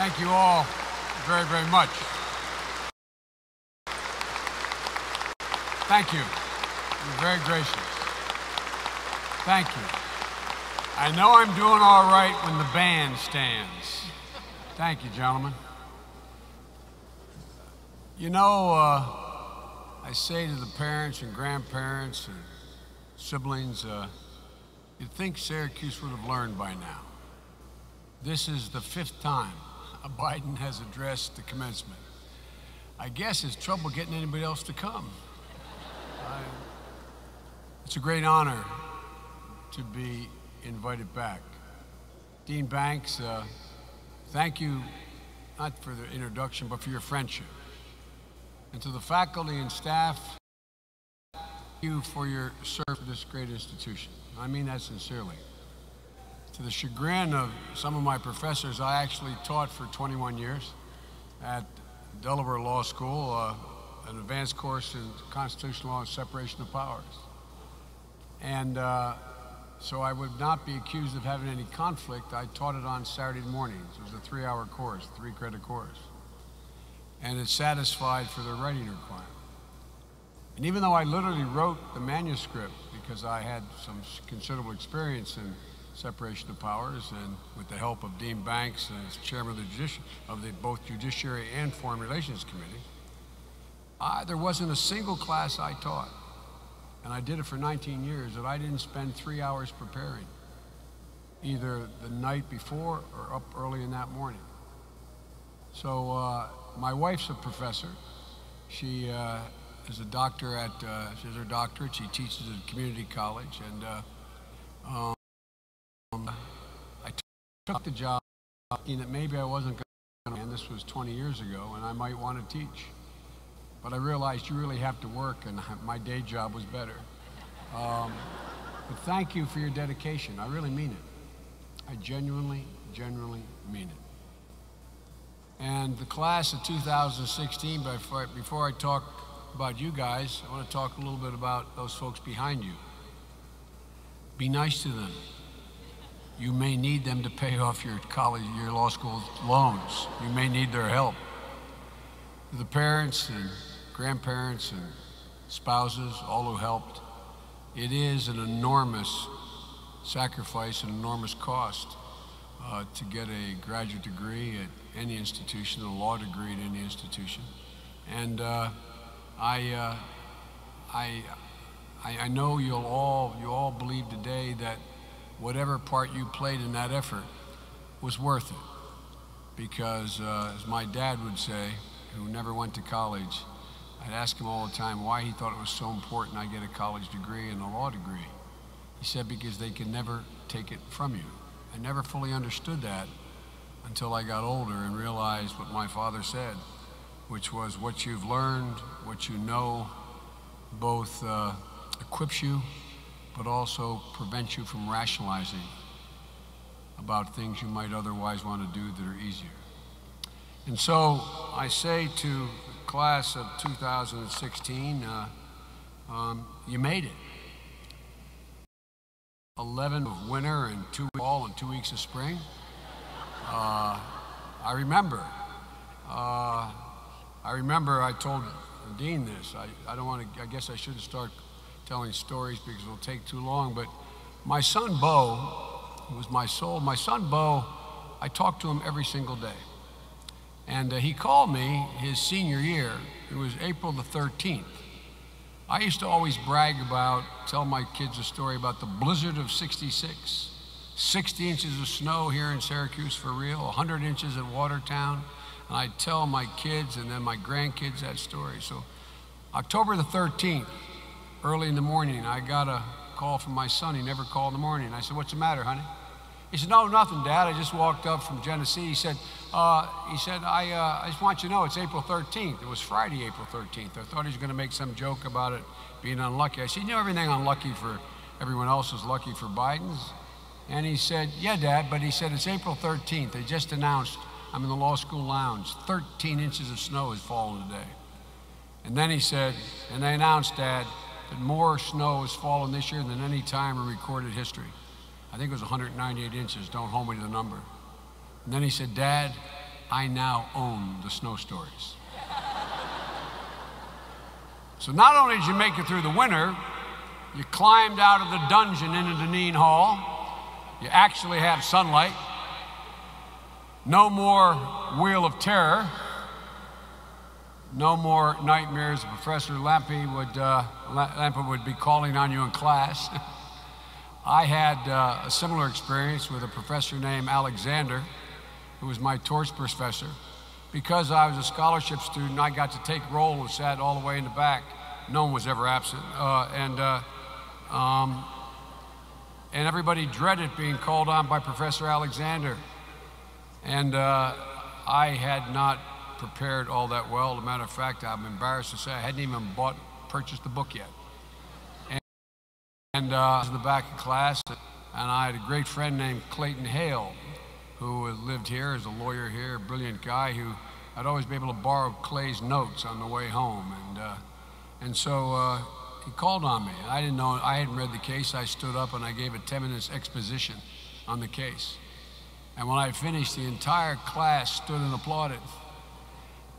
Thank you all very, very much. Thank you. You're very gracious. Thank you. I know I'm doing all right when the band stands. Thank you, gentlemen. You know, uh, I say to the parents and grandparents and siblings, uh, you'd think Syracuse would have learned by now. This is the fifth time Biden has addressed the commencement. I guess it's trouble getting anybody else to come. I, it's a great honor to be invited back. Dean Banks, uh, thank you not for the introduction, but for your friendship. And to the faculty and staff, thank you for your service to this great institution. I mean that sincerely. To the chagrin of some of my professors, I actually taught for 21 years at Delaware Law School, uh, an advanced course in constitutional law and separation of powers. And uh, so I would not be accused of having any conflict. I taught it on Saturday mornings. It was a three hour course, three credit course. And it satisfied for the writing requirement. And even though I literally wrote the manuscript because I had some considerable experience in separation of powers, and with the help of Dean Banks as chairman of the, judici- of the both Judiciary and Foreign Relations Committee, I, there wasn't a single class I taught, and I did it for 19 years, that I didn't spend three hours preparing, either the night before or up early in that morning. So uh, my wife's a professor. She uh, is a doctor at, uh, she has her doctorate. She teaches at a community college, and uh, um, I took the job thinking that maybe I wasn't going to, and this was 20 years ago, and I might want to teach. But I realized you really have to work, and my day job was better. Um, but thank you for your dedication. I really mean it. I genuinely, genuinely mean it. And the class of 2016, before, before I talk about you guys, I want to talk a little bit about those folks behind you. Be nice to them you may need them to pay off your college, your law school loans. You may need their help. The parents and grandparents and spouses, all who helped, it is an enormous sacrifice, an enormous cost uh, to get a graduate degree at any institution, a law degree at any institution. And uh, I, uh, I, I know you'll all, you all believe today that whatever part you played in that effort was worth it. Because, uh, as my dad would say, who never went to college, I'd ask him all the time why he thought it was so important I get a college degree and a law degree. He said, because they can never take it from you. I never fully understood that until I got older and realized what my father said, which was what you've learned, what you know, both uh, equips you but also prevent you from rationalizing about things you might otherwise want to do that are easier. And so I say to class of 2016, uh, um, you made it. 11 of winter and two fall and two weeks of spring. Uh, I remember. Uh, I remember I told Dean this. I, I don't want to, I guess I shouldn't start telling stories because it'll take too long. But my son Bo, was my soul, my son Bo, I talked to him every single day. And uh, he called me his senior year. It was April the 13th. I used to always brag about, tell my kids a story about the blizzard of 66. 60 inches of snow here in Syracuse for real, 100 inches at Watertown. And I'd tell my kids and then my grandkids that story. So October the 13th, early in the morning, I got a call from my son. He never called in the morning. I said, What's the matter, honey? He said, No, nothing, Dad. I just walked up from Genesee. He said, uh, he said I, uh, I just want you to know it's April 13th. It was Friday, April 13th. I thought he was going to make some joke about it being unlucky. I said, You know, everything unlucky for everyone else is lucky for Biden's. And he said, Yeah, Dad, but he said, It's April 13th. They just announced I'm in the law school lounge. 13 inches of snow has fallen today. And then he said, And they announced, Dad, that more snow has fallen this year than any time in recorded history. I think it was 198 inches. Don't hold me to the number. And then he said, Dad, I now own the snow stories. so not only did you make it through the winter, you climbed out of the dungeon into Dineen Hall. You actually have sunlight. No more Wheel of Terror. No more nightmares. Professor Lampe would, uh, would be calling on you in class. I had uh, a similar experience with a professor named Alexander, who was my torts professor. Because I was a scholarship student, I got to take roll and sat all the way in the back. No one was ever absent. Uh, and, uh, um, and everybody dreaded being called on by Professor Alexander. And uh, I had not prepared all that well. As a matter of fact, I'm embarrassed to say I hadn't even bought, purchased the book yet. And, and uh, I was in the back of class, and I had a great friend named Clayton Hale, who lived here as a lawyer here, a brilliant guy who I'd always be able to borrow Clay's notes on the way home. And, uh, and so uh, he called on me. I didn't know, I hadn't read the case. I stood up and I gave a 10 minutes exposition on the case. And when I finished, the entire class stood and applauded.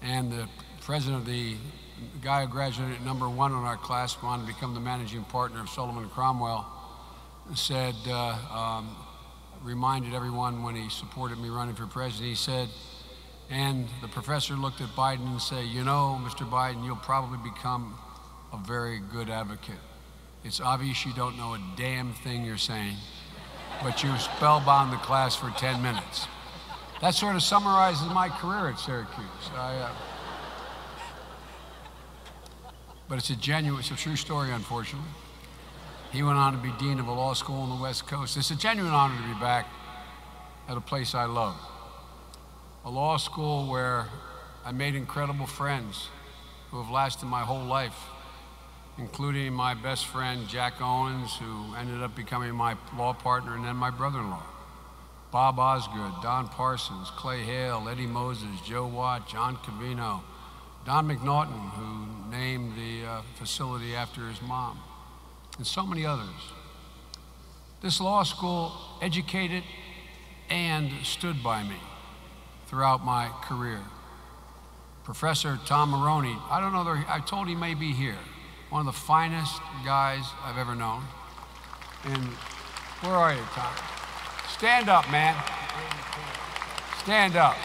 And the president of the, guy who graduated at number one in our class, wanted to become the managing partner of Sullivan Cromwell, said, uh, um, reminded everyone when he supported me running for president, he said, and the professor looked at Biden and said, you know, Mr. Biden, you'll probably become a very good advocate. It's obvious you don't know a damn thing you're saying but you spellbound the class for 10 minutes. That sort of summarizes my career at Syracuse. I, uh, but it's a genuine, it's a true story, unfortunately. He went on to be dean of a law school on the West Coast. It's a genuine honor to be back at a place I love. A law school where I made incredible friends who have lasted my whole life including my best friend Jack Owens, who ended up becoming my law partner, and then my brother in law. Bob Osgood, Don Parsons, Clay Hale, Eddie Moses, Joe Watt, John Covino, Don McNaughton, who named the uh, facility after his mom, and so many others. This law school educated and stood by me throughout my career. Professor Tom Maroney, I don't know, I told he may be here one of the finest guys I've ever known. And where are you, Tom? Stand up, man. Stand up.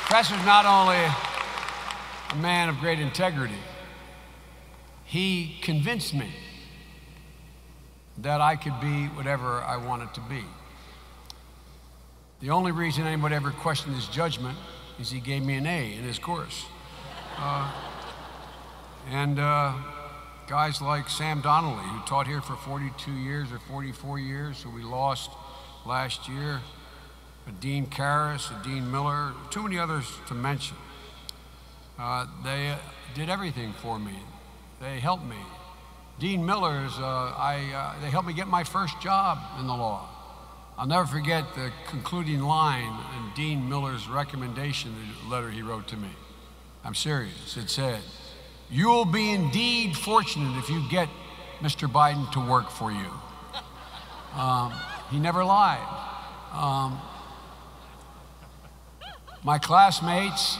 Professor's not only a man of great integrity, he convinced me that I could be whatever I wanted to be. The only reason anybody ever questioned his judgment is he gave me an A in his course. Uh, and uh, guys like Sam Donnelly, who taught here for 42 years or 44 years, who we lost last year, Dean Karras, Dean Miller, too many others to mention. Uh, they did everything for me. They helped me. Dean Miller's, uh, I, uh, they helped me get my first job in the law. I'll never forget the concluding line in Dean Miller's recommendation letter he wrote to me. I'm serious. It said, You will be indeed fortunate if you get Mr. Biden to work for you. Um, he never lied. Um, my classmates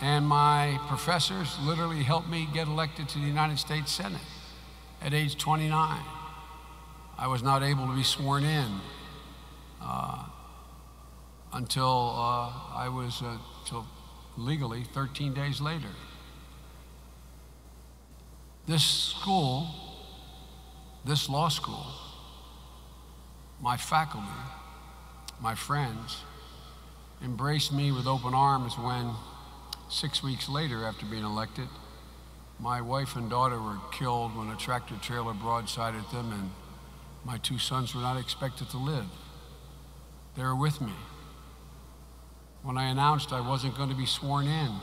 and my professors literally helped me get elected to the United States Senate at age 29. I was not able to be sworn in uh, until uh, I was, uh, legally 13 days later. This school, this law school, my faculty, my friends, embraced me with open arms when six weeks later, after being elected, my wife and daughter were killed when a tractor trailer broadsided them, and my two sons were not expected to live. They were with me. When I announced I wasn't going to be sworn in,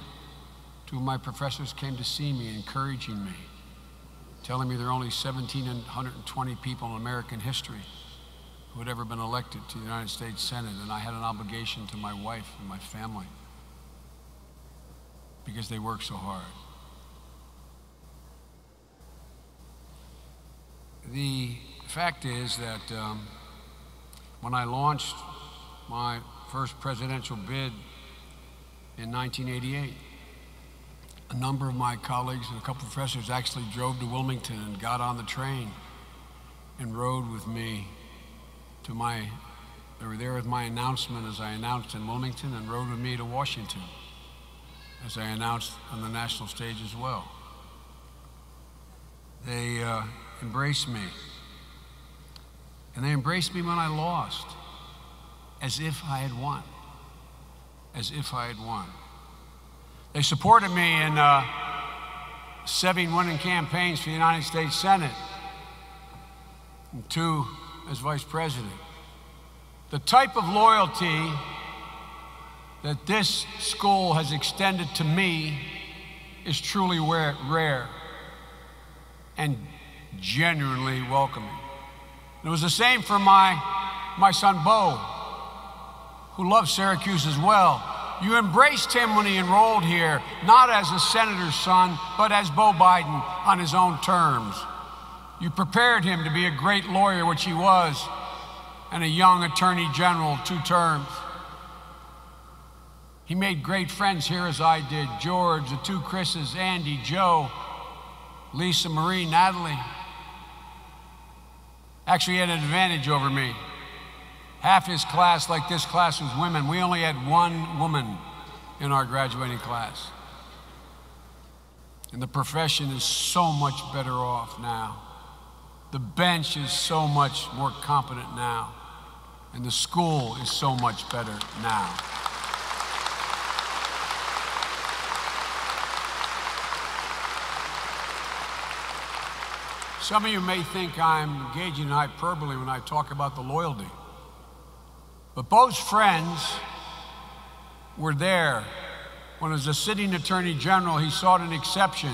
two of my professors came to see me, encouraging me, telling me there are only 1,720 people in American history who had ever been elected to the United States Senate, and I had an obligation to my wife and my family because they worked so hard. The fact is that um, when I launched my first presidential bid in 1988, a number of my colleagues and a couple of professors actually drove to Wilmington and got on the train and rode with me to my, they were there with my announcement as I announced in Wilmington and rode with me to Washington as I announced on the national stage as well. They uh, embraced me. And they embraced me when I lost, as if I had won. As if I had won. They supported me in uh, seven winning campaigns for the United States Senate and two as vice president. The type of loyalty that this school has extended to me is truly rare and genuinely welcoming. It was the same for my, my son Bo, who loves Syracuse as well. You embraced him when he enrolled here, not as a senator's son, but as Bo Biden on his own terms. You prepared him to be a great lawyer, which he was, and a young attorney general, two terms. He made great friends here as I did George, the two Chris's, Andy, Joe, Lisa Marie, Natalie. Actually, he had an advantage over me. Half his class, like this class, was women. We only had one woman in our graduating class. And the profession is so much better off now. The bench is so much more competent now. And the school is so much better now. Some of you may think I'm engaging in hyperbole when I talk about the loyalty. But Bo's friends were there when, as a sitting attorney general, he sought an exception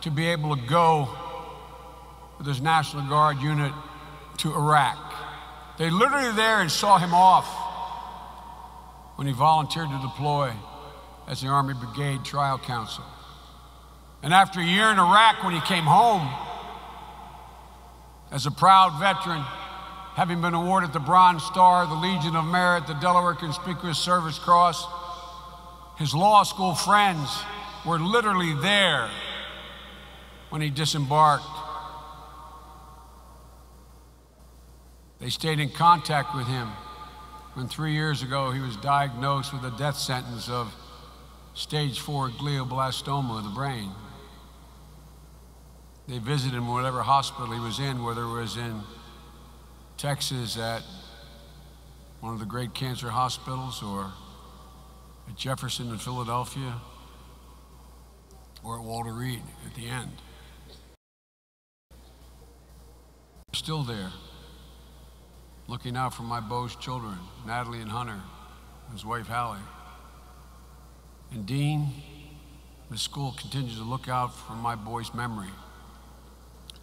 to be able to go with his National Guard unit to Iraq. They literally there and saw him off when he volunteered to deploy as the Army Brigade Trial Counsel. And after a year in Iraq, when he came home, as a proud veteran, having been awarded the Bronze Star, the Legion of Merit, the Delaware Conspicuous Service Cross, his law school friends were literally there when he disembarked They stayed in contact with him when three years ago he was diagnosed with a death sentence of stage four glioblastoma of the brain. They visited him whatever hospital he was in, whether it was in Texas at one of the great cancer hospitals or at Jefferson in Philadelphia or at Walter Reed at the end. Still there looking out for my Bo's children, Natalie and Hunter, his wife Hallie. And Dean, the school continues to look out for my boy's memory,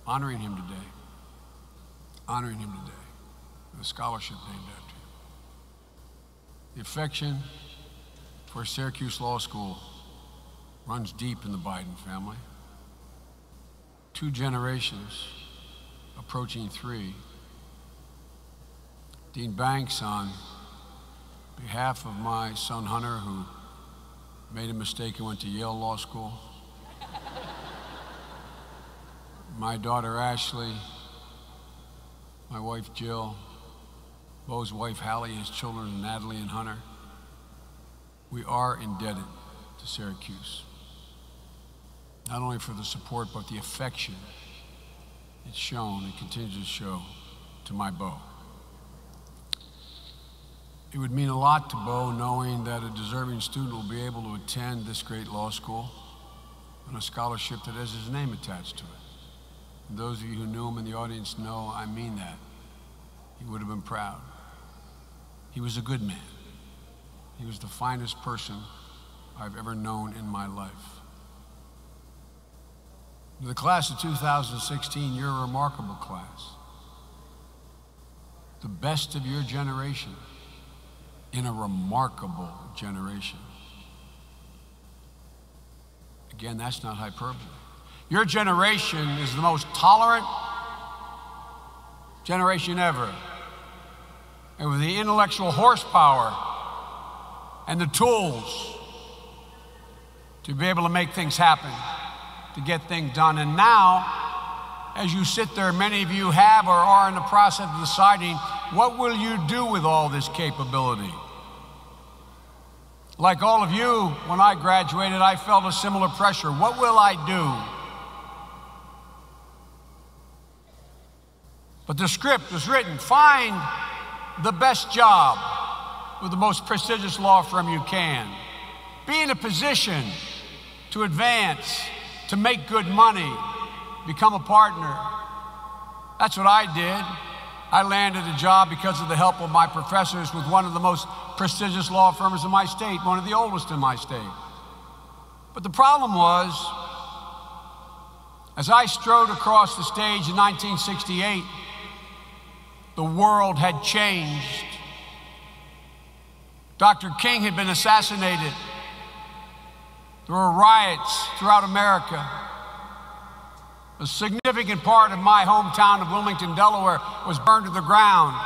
honoring him today, honoring him today a scholarship named after him. The affection for Syracuse Law School runs deep in the Biden family. Two generations, approaching three, Dean Banks, on behalf of my son Hunter, who made a mistake and went to Yale Law School, my daughter Ashley, my wife Jill, Bo's wife Hallie, his children Natalie and Hunter, we are indebted to Syracuse. Not only for the support, but the affection it's shown and continues to show to my Bo. It would mean a lot to Bo knowing that a deserving student will be able to attend this great law school on a scholarship that has his name attached to it. And those of you who knew him in the audience know I mean that. He would have been proud. He was a good man. He was the finest person I've ever known in my life. The class of 2016, you're a remarkable class. The best of your generation in a remarkable generation. Again, that's not hyperbole. Your generation is the most tolerant, generation ever. And with the intellectual horsepower and the tools to be able to make things happen, to get things done. And now, as you sit there, many of you have or are in the process of deciding what will you do with all this capability? Like all of you, when I graduated, I felt a similar pressure. What will I do? But the script is written find the best job with the most prestigious law firm you can. Be in a position to advance, to make good money, become a partner. That's what I did. I landed a job because of the help of my professors with one of the most prestigious law firms in my state, one of the oldest in my state. But the problem was, as I strode across the stage in 1968, the world had changed. Dr. King had been assassinated. There were riots throughout America. A significant part of my hometown of Wilmington, Delaware, was burned to the ground.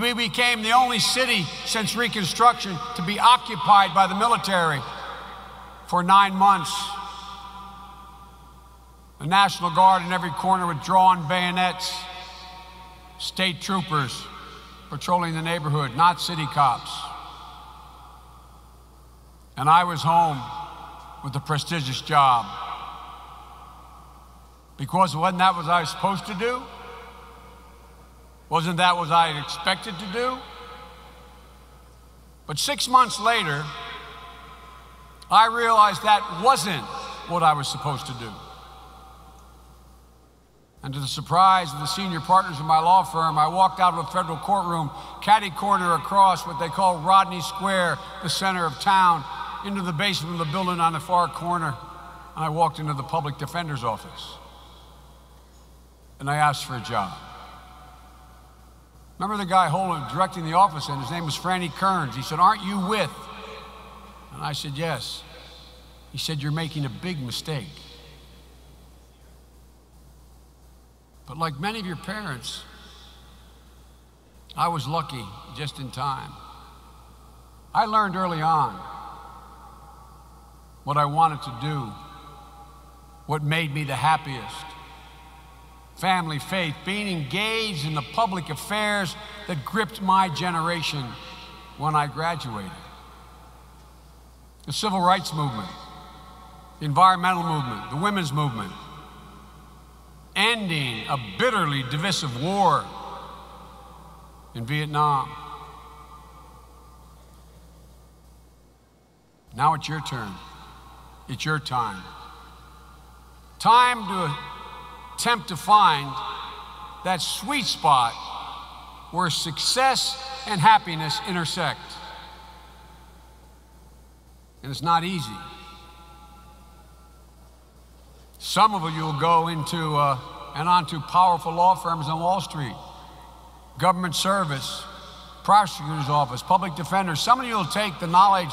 We became the only city since Reconstruction to be occupied by the military for nine months. The National Guard in every corner with drawn bayonets, state troopers patrolling the neighborhood, not city cops. And I was home with a prestigious job. Because wasn't that what I was supposed to do? Wasn't that what I expected to do? But six months later, I realized that wasn't what I was supposed to do. And to the surprise of the senior partners in my law firm, I walked out of a federal courtroom, caddy corner across what they call Rodney Square, the center of town, into the basement of the building on the far corner, and I walked into the public defender's office. And I asked for a job. Remember the guy holding, directing the office, and his name was Franny Kearns. He said, Aren't you with? And I said, Yes. He said, You're making a big mistake. But like many of your parents, I was lucky just in time. I learned early on what I wanted to do, what made me the happiest. Family, faith, being engaged in the public affairs that gripped my generation when I graduated. The civil rights movement, the environmental movement, the women's movement, ending a bitterly divisive war in Vietnam. Now it's your turn. It's your time. Time to attempt to find that sweet spot where success and happiness intersect. And it's not easy. Some of you will go into uh, and onto powerful law firms on Wall Street, government service, prosecutor's office, public defenders. Some of you will take the knowledge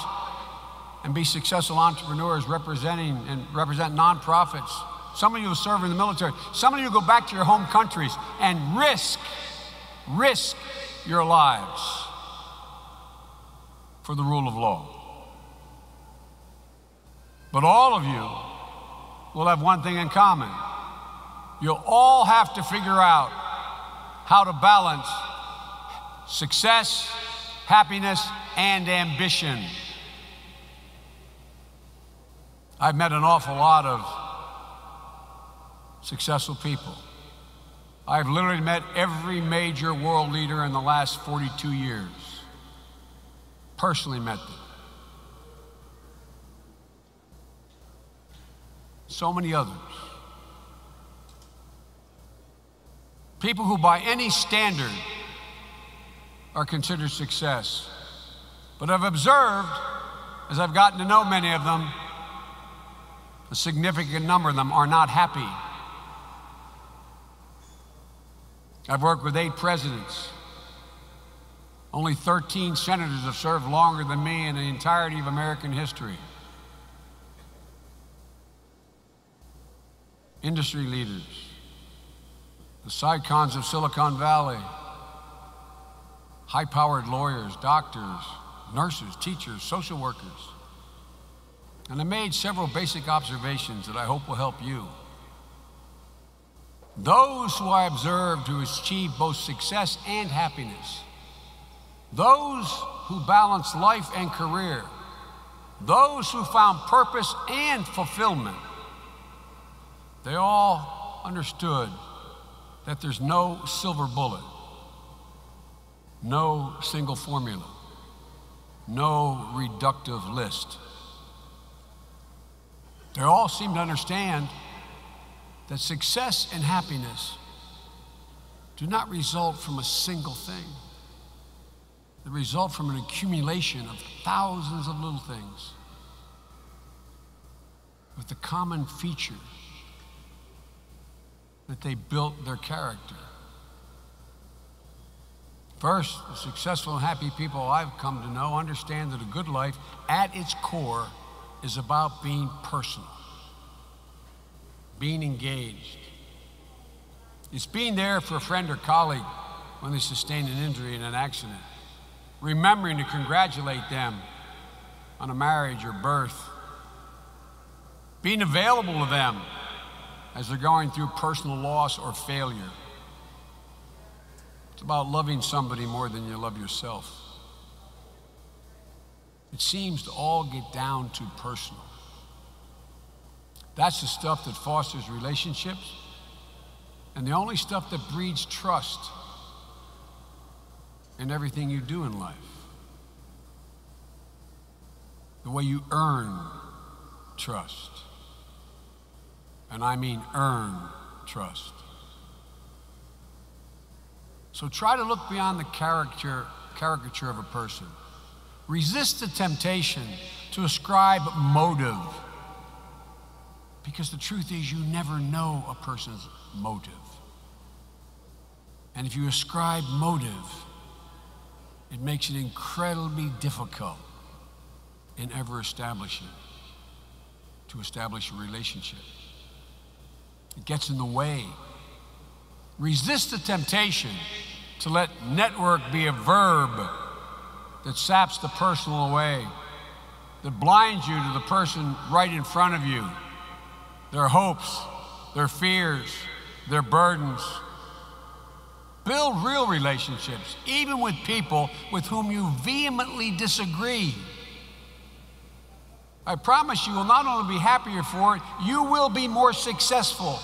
and be successful entrepreneurs representing and represent nonprofits. Some of you will serve in the military. Some of you will go back to your home countries and risk, risk your lives for the rule of law. But all of you will have one thing in common. You'll all have to figure out how to balance success, happiness, and ambition. I've met an awful lot of successful people. I've literally met every major world leader in the last 42 years. Personally met them. So many others. People who, by any standard, are considered success. But I've observed, as I've gotten to know many of them, a significant number of them are not happy. I've worked with eight presidents. Only 13 senators have served longer than me in the entirety of American history. Industry leaders, the Sicons of Silicon Valley, high powered lawyers, doctors, nurses, teachers, social workers. And I made several basic observations that I hope will help you. Those who I observed who achieved both success and happiness, those who balanced life and career, those who found purpose and fulfillment, they all understood that there's no silver bullet, no single formula, no reductive list. They all seem to understand that success and happiness do not result from a single thing. They result from an accumulation of thousands of little things with the common feature that they built their character. First, the successful and happy people I've come to know understand that a good life at its core is about being personal, being engaged. It's being there for a friend or colleague when they sustain an injury in an accident, remembering to congratulate them on a marriage or birth, being available to them as they're going through personal loss or failure. It's about loving somebody more than you love yourself. It seems to all get down to personal. That's the stuff that fosters relationships and the only stuff that breeds trust in everything you do in life. The way you earn trust. And I mean earn trust. So try to look beyond the character, caricature of a person. Resist the temptation to ascribe motive. Because the truth is, you never know a person's motive. And if you ascribe motive, it makes it incredibly difficult in ever establishing, to establish a relationship. It gets in the way. Resist the temptation to let network be a verb that saps the personal away, that blinds you to the person right in front of you, their hopes, their fears, their burdens. Build real relationships, even with people with whom you vehemently disagree. I promise you will not only be happier for it, you will be more successful.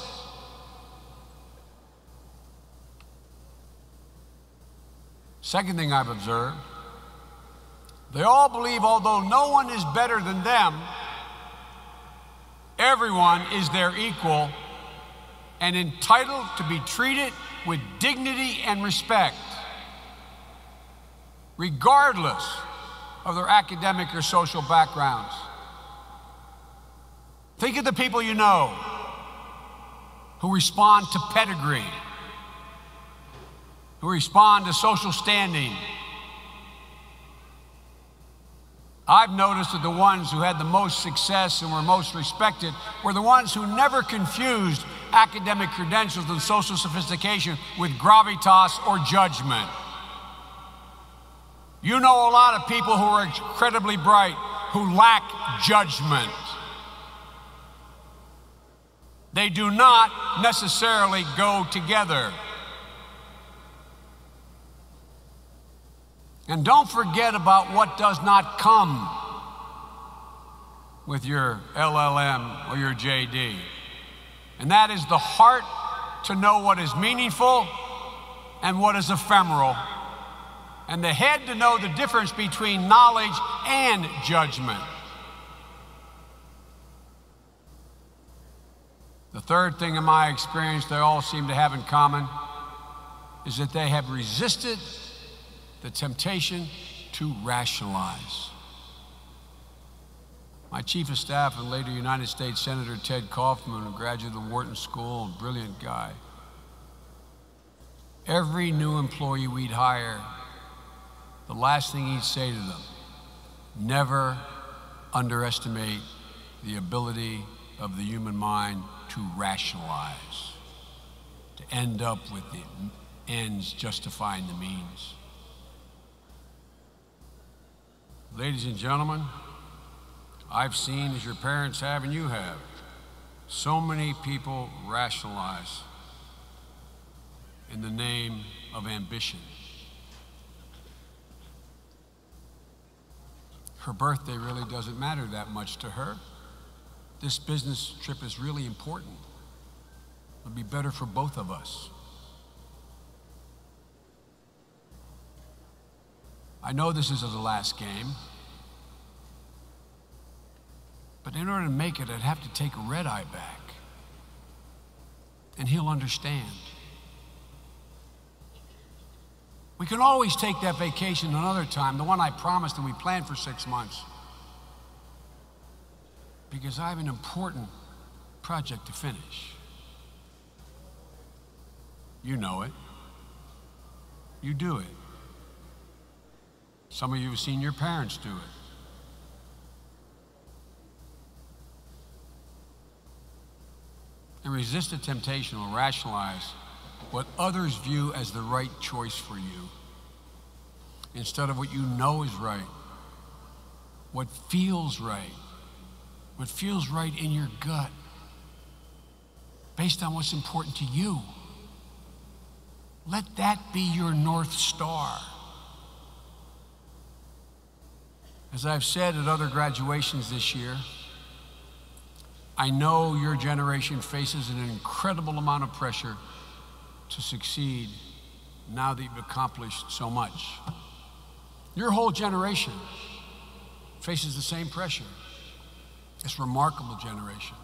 Second thing I've observed they all believe, although no one is better than them, everyone is their equal and entitled to be treated with dignity and respect, regardless of their academic or social backgrounds. Think of the people you know who respond to pedigree, who respond to social standing I've noticed that the ones who had the most success and were most respected were the ones who never confused academic credentials and social sophistication with gravitas or judgment. You know a lot of people who are incredibly bright who lack judgment. They do not necessarily go together. And don't forget about what does not come with your LLM or your JD. And that is the heart to know what is meaningful and what is ephemeral, and the head to know the difference between knowledge and judgment. The third thing in my experience they all seem to have in common is that they have resisted the temptation to rationalize. My chief of staff and later United States Senator Ted Kaufman, a graduate of the Wharton School, brilliant guy. Every new employee we'd hire, the last thing he'd say to them, never underestimate the ability of the human mind to rationalize. to end up with the ends justifying the means. Ladies and gentlemen, I've seen, as your parents have and you have, so many people rationalize in the name of ambition. Her birthday really doesn't matter that much to her. This business trip is really important. It'll be better for both of us. I know this is the last game. But in order to make it, I'd have to take a Red Eye back. And he'll understand. We can always take that vacation another time, the one I promised and we planned for six months. Because I have an important project to finish. You know it. You do it. Some of you have seen your parents do it. And resist the temptation will rationalize what others view as the right choice for you instead of what you know is right, what feels right, what feels right in your gut, based on what's important to you. Let that be your North Star. As I've said at other graduations this year, I know your generation faces an incredible amount of pressure to succeed now that you've accomplished so much. Your whole generation faces the same pressure. This remarkable generation.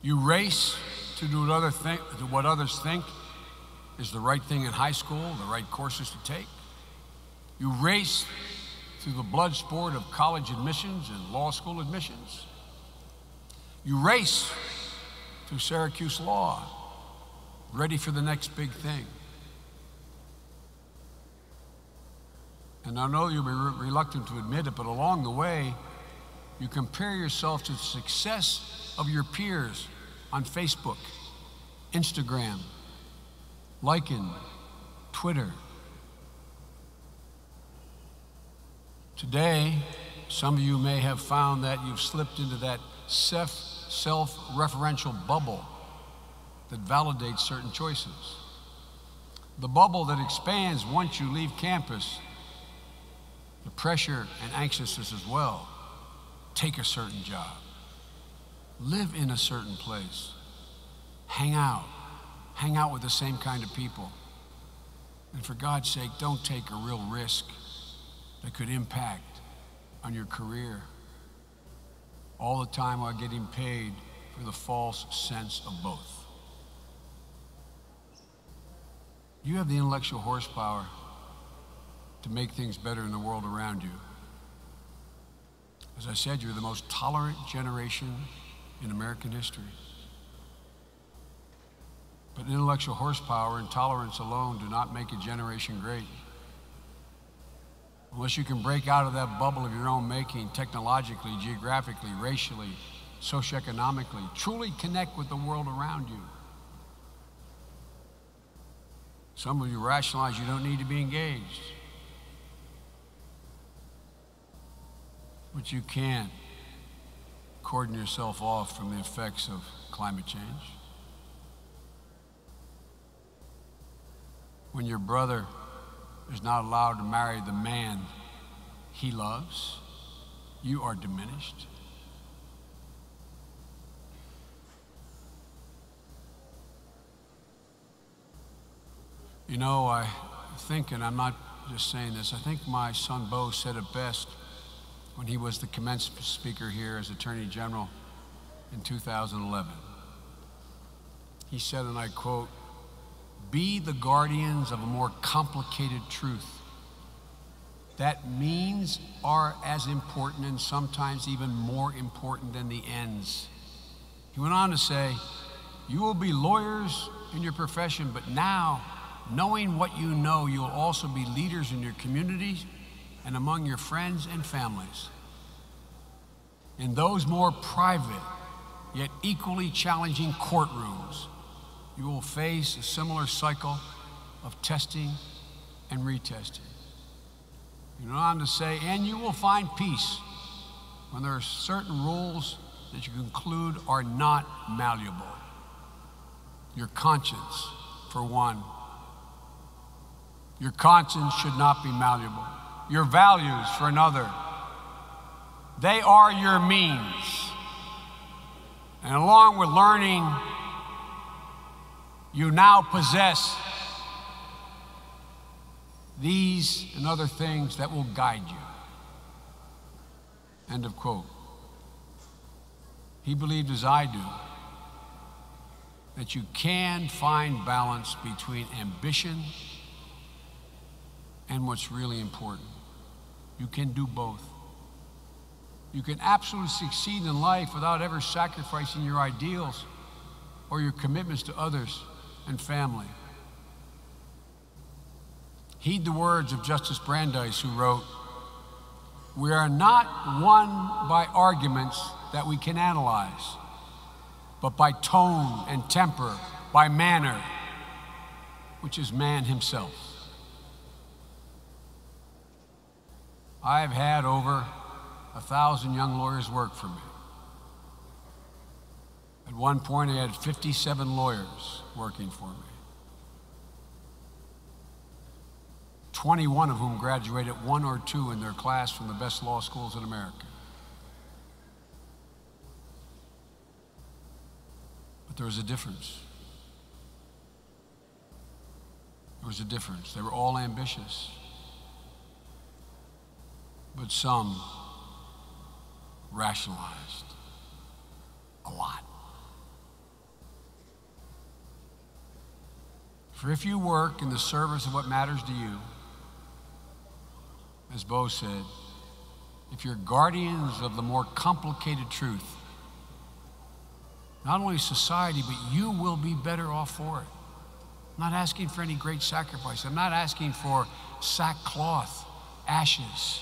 You race to do what, other think, to what others think is the right thing in high school, the right courses to take. You race through the blood sport of college admissions and law school admissions. You race through Syracuse Law, ready for the next big thing. And I know you'll be re reluctant to admit it, but along the way, you compare yourself to the success of your peers on Facebook, Instagram, LinkedIn, Twitter. Today, some of you may have found that you've slipped into that self referential bubble that validates certain choices. The bubble that expands once you leave campus, the pressure and anxiousness as well. Take a certain job, live in a certain place, hang out, hang out with the same kind of people. And for God's sake, don't take a real risk that could impact on your career all the time while getting paid for the false sense of both. You have the intellectual horsepower to make things better in the world around you. As I said, you're the most tolerant generation in American history. But intellectual horsepower and tolerance alone do not make a generation great unless you can break out of that bubble of your own making technologically, geographically, racially, socioeconomically, truly connect with the world around you. Some of you rationalize you don't need to be engaged. But you can't cordon yourself off from the effects of climate change. When your brother is not allowed to marry the man he loves, you are diminished. You know, I think, and I'm not just saying this, I think my son Bo said it best when he was the commencement speaker here as Attorney General in 2011. He said, and I quote, be the guardians of a more complicated truth. That means are as important and sometimes even more important than the ends. He went on to say, You will be lawyers in your profession, but now, knowing what you know, you'll also be leaders in your communities and among your friends and families. In those more private, yet equally challenging courtrooms, you will face a similar cycle of testing and retesting. You know on to say, and you will find peace when there are certain rules that you conclude are not malleable. Your conscience, for one. Your conscience should not be malleable. Your values, for another. They are your means. And along with learning, you now possess these and other things that will guide you. End of quote. He believed, as I do, that you can find balance between ambition and what's really important. You can do both. You can absolutely succeed in life without ever sacrificing your ideals or your commitments to others and family. Heed the words of Justice Brandeis, who wrote, We are not won by arguments that we can analyze, but by tone and temper, by manner, which is man himself. I've had over a thousand young lawyers work for me. At one point, I had 57 lawyers working for me. 21 of whom graduated one or two in their class from the best law schools in America. But there was a difference. There was a difference. They were all ambitious, but some rationalized a lot. For if you work in the service of what matters to you, as Beau said, if you're guardians of the more complicated truth, not only society, but you will be better off for it. I'm not asking for any great sacrifice. I'm not asking for sackcloth, ashes,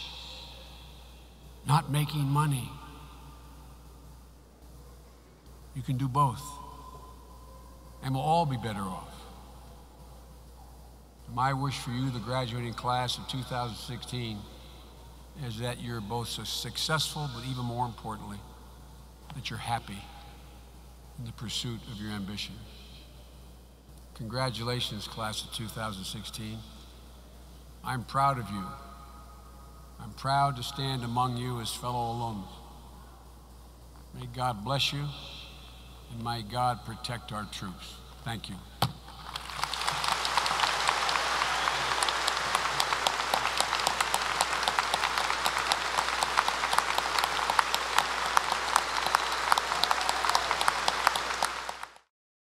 not making money. You can do both, and we'll all be better off. My wish for you, the graduating class of 2016, is that you're both successful, but even more importantly, that you're happy in the pursuit of your ambition. Congratulations, class of 2016. I'm proud of you. I'm proud to stand among you as fellow alums. May God bless you, and may God protect our troops. Thank you.